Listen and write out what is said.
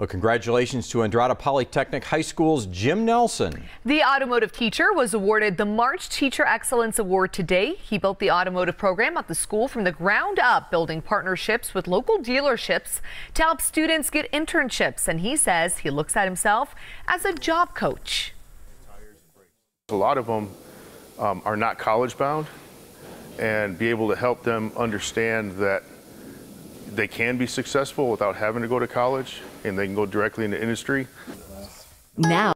Well, congratulations to Andrada Polytechnic High School's Jim Nelson. The automotive teacher was awarded the March Teacher Excellence Award today. He built the automotive program at the school from the ground up, building partnerships with local dealerships to help students get internships. And he says he looks at himself as a job coach. A lot of them um, are not college bound and be able to help them understand that they can be successful without having to go to college and they can go directly into industry. Now